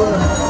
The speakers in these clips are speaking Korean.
이거는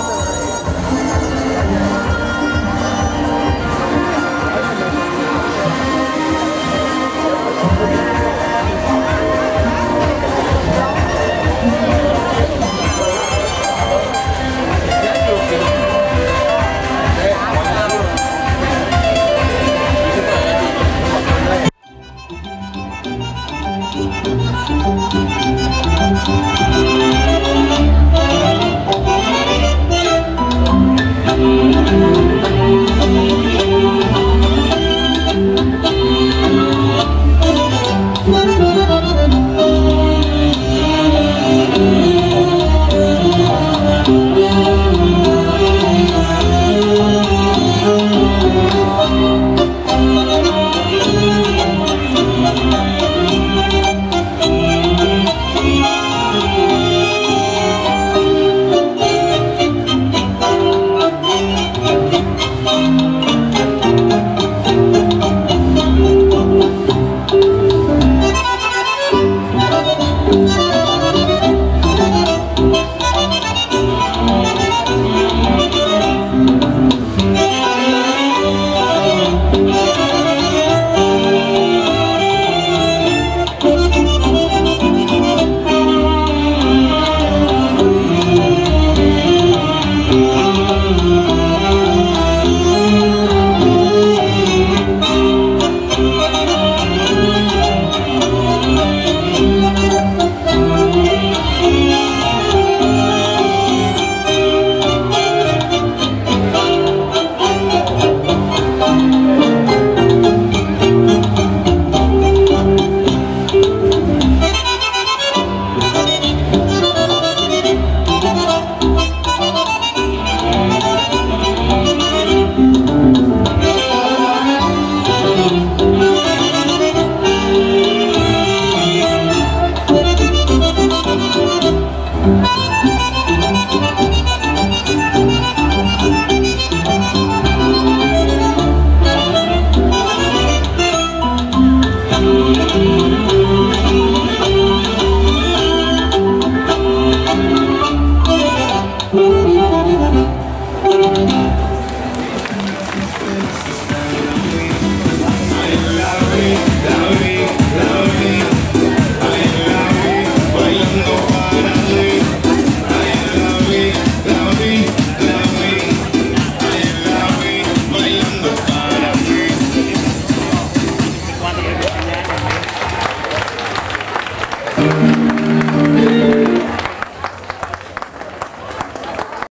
Gracias.